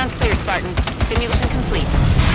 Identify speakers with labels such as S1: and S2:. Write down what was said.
S1: Ground's clear, Spartan. Simulation complete.